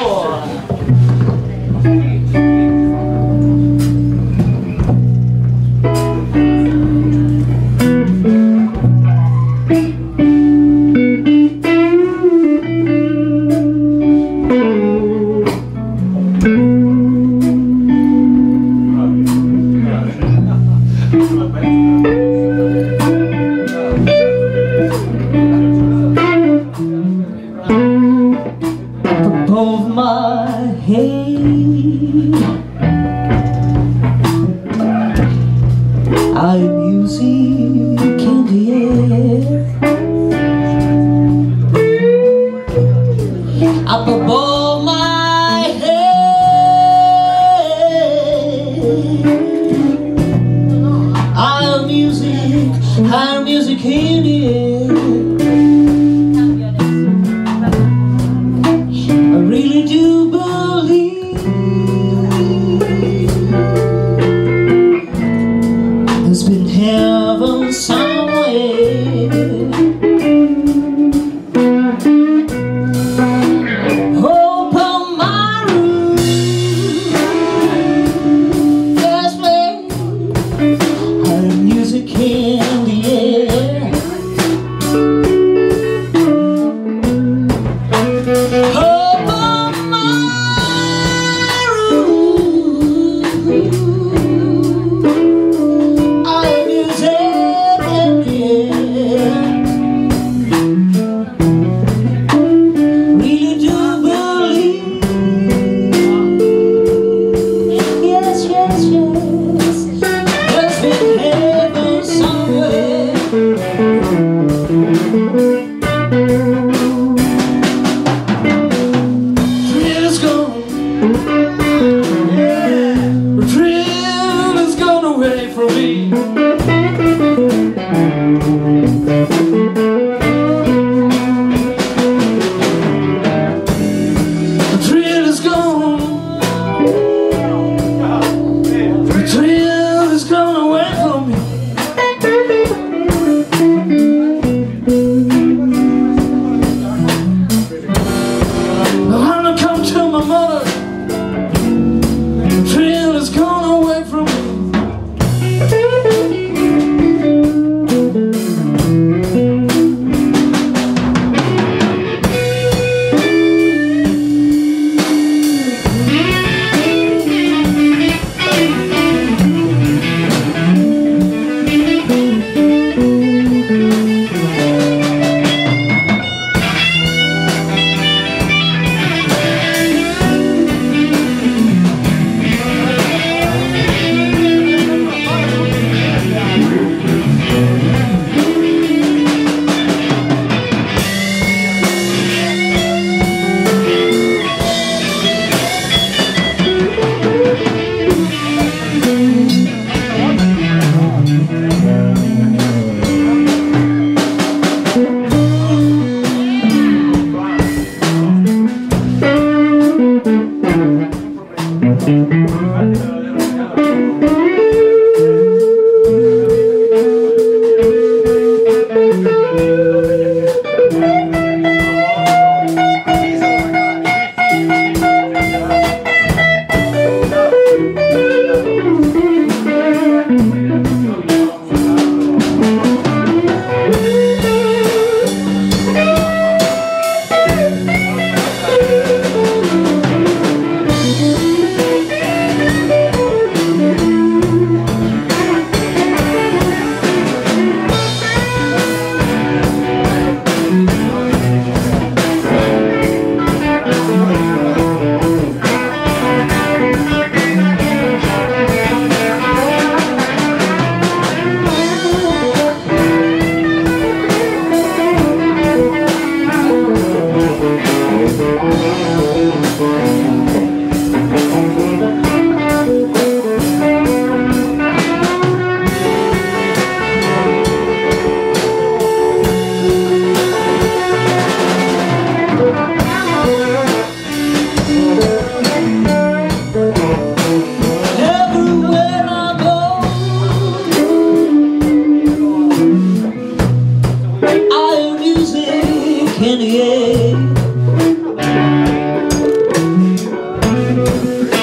そ。a candy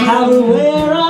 how to wear